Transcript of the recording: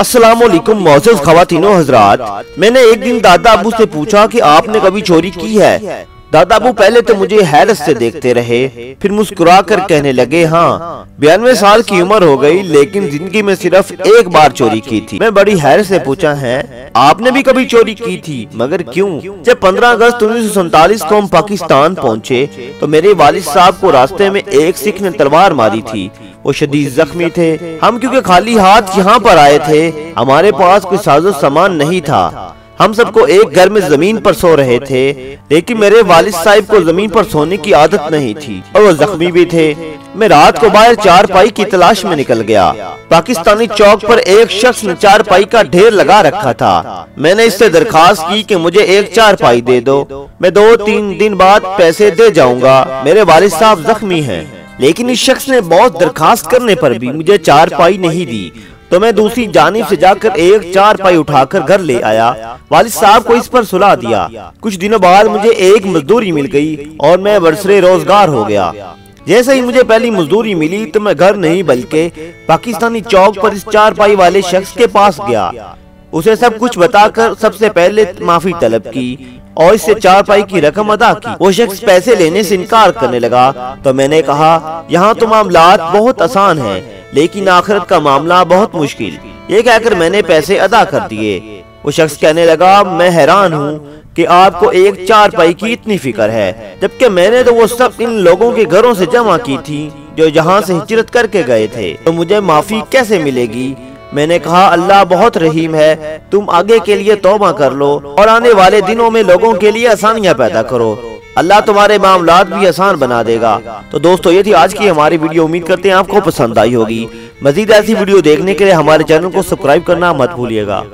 असलम मोजज खातिनो हजरात मैंने एक दिन दादा अबू से पूछा कि आपने कभी चोरी की है? दादा अबू पहले तो मुझे हैरत से देखते रहे, फिर मुस्कुरा कर कहने लगे हाँ बयानवे साल की उम्र हो गई, लेकिन ज़िंदगी में सिर्फ़ एक बार चोरी की थी। मैं बड़ी हैरत से पूछा, है, आपने भी कभी चोरी की थी? मगर क्यों? जब 15 अगस्त उन्नीस सौ को हम पाकिस्तान पहुँचे तो मेरे वालिद साहब को रास्ते में एक सिख ने तलवार मारी थी। वो शदीद जख्मी थे। हम क्योंकि खाली हाथ यहाँ पर आए थे। हमारे पास कोई साजो सामान नहीं था। हम सबको एक घर में ज़मीन पर सो रहे थे। लेकिन मेरे वालिद साहब को ज़मीन पर सोने की आदत नहीं थी। और वो जख्मी भी थे। मैं रात को बाहर चार पाई की तलाश में निकल गया। पाकिस्तानी चौक पर एक शख्स ने चार पाई का ढेर लगा रखा था। मैंने इससे दरखास्त की कि मुझे एक चार पाई दे दो मैं दो। तीन दिन बाद पैसे दे जाऊँगा मेरे वालिद साहब जख्मी हैं लेकिन इस शख्स ने बहुत दरखास्त करने पर भी मुझे चार पाई नहीं दी। तो मैं दूसरी जानिब से जाकर एक चार पाई उठाकर घर ले आया। वालिद साहब को इस पर सुला दिया। कुछ दिनों बाद मुझे एक मजदूरी मिल गई और मैं बरसरे रोज़गार हो गया। जैसे ही मुझे पहली मजदूरी मिली तो मैं घर नहीं, बल्कि पाकिस्तानी चौक पर इस चार पाई वाले शख्स के पास गया। उसे सब कुछ बताकर सबसे पहले माफ़ी तलब की। और इससे चार पाई की रकम अदा की। वो शख्स पैसे लेने से इनकार करने लगा। तो मैंने कहा यहाँ तो मामला बहुत आसान है लेकिन आखिरत का मामला बहुत मुश्किल। ये कहकर मैंने पैसे अदा कर दिए। वो शख्स कहने लगा मैं हैरान हूँ कि आपको एक चार पाई की इतनी फ़िक्र है जबकि मैंने तो वो सब इन लोगों के घरों से जमा की थी जो यहाँ से हिजरत करके गए थे। तो मुझे माफ़ी कैसे मिलेगी? मैंने कहा, अल्लाह बहुत रहीम है, तुम आगे के लिए तोबा कर लो और आने वाले दिनों में लोगों के लिए आसानियाँ पैदा करो। अल्लाह तुम्हारे मामला भी आसान बना देगा। तो दोस्तों, ये थी आज की हमारी वीडियो। उम्मीद करते हैं आपको पसंद आई होगी। मजीद ऐसी वीडियो देखने के लिए हमारे चैनल को सब्सक्राइब करना मत भूलिएगा।